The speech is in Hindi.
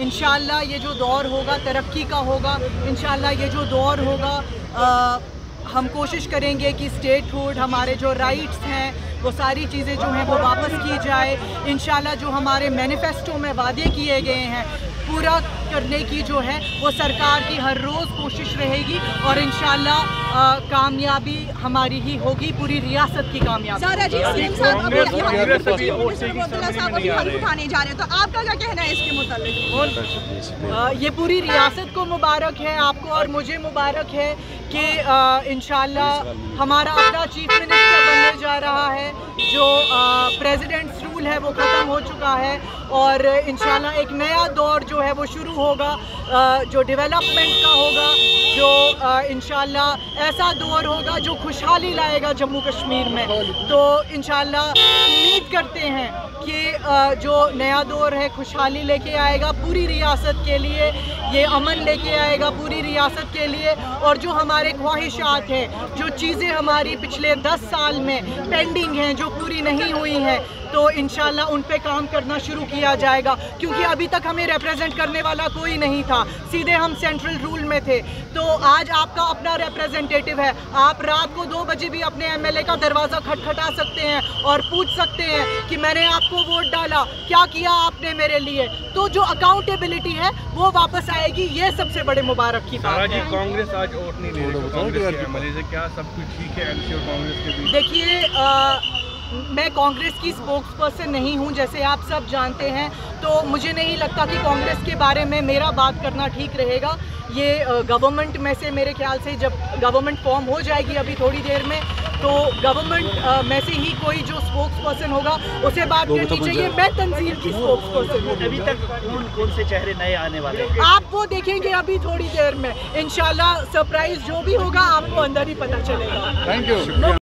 इन ये जो दौर होगा तरक्की का होगा इन ये जो दौर होगा आ, हम कोशिश करेंगे कि स्टेट हुड हमारे जो राइट्स हैं वो सारी चीज़ें जो हैं वो वापस की जाए। इन जो हमारे मैनिफेस्टो में वादे किए गए हैं पूरा करने की जो है वो सरकार की हर रोज़ कोशिश रहेगी और इन कामयाबी हमारी ही होगी पूरी रियासत की कामयाबी। उठाने जा रहे हैं। तो आपका क्या कहना है इसके मुताबिक? ये पूरी रियासत को मुबारक है आपको और मुझे मुबारक है कि इन हमारा अपना चीफ मिनिस्टर बनने जा रहा है जो प्रेसिडेंट्स रूल है, वो ख़त्म हो चुका है और इन एक नया दौर जो है वो शुरू होगा जो डेवलपमेंट का होगा, जो इन ऐसा दौर होगा जो खुशहाली लाएगा जम्मू कश्मीर में। तो इन उम्मीद करते हैं कि जो नया दौर है खुशहाली लेके आएगा पूरी रियासत के लिए, ये अमन लेके आएगा पूरी रियासत के लिए और जो हमारे ख्वाहिशात हैं, जो चीज़ें हमारी पिछले दस साल में पेंडिंग हैं, जो पूरी नहीं हुई हैं तो इन उन पे काम करना शुरू किया जाएगा क्योंकि अभी तक हमें रिप्रेजेंट करने वाला कोई नहीं था। सीधे हम सेंट्रल रूल में थे। तो आज आपका अपना रिप्रेजेंटेटिव है। आप रात को दो बजे भी अपने एमएलए का दरवाज़ा खटखटा सकते हैं और पूछ सकते हैं कि मैंने आपको वोट डाला क्या किया आपने मेरे लिए? तो जो अकाउंटेबिलिटी है वो वापस आएगी। ये सबसे बड़े मुबारक की बात है। कांग्रेस आज वोट नहीं ले रही। क्या सब कुछ ठीक है और कांग्रेस के बीच। देखिए मैं कांग्रेस की स्पोक्स पर्सन नहीं हूँ जैसे आप सब जानते हैं तो मुझे नहीं लगता कि कांग्रेस के बारे में मेरा बात करना ठीक रहेगा। ये गवर्नमेंट में से मेरे ख्याल से जब गवर्नमेंट फॉर्म हो जाएगी अभी थोड़ी देर में तो गवर्नमेंट में से ही कोई जो स्पोक्स पर्सन होगा उसे बात करनी चाहिए। मैं तंजील की स्पोक्स पर्सन हूँ। अभी तक कौन कौन से चेहरे नए आने वाले आप वो देखेंगे अभी थोड़ी देर में। इनशाला सरप्राइज़ जो भी होगा आपको अंदर ही पता चलेगा। Thank you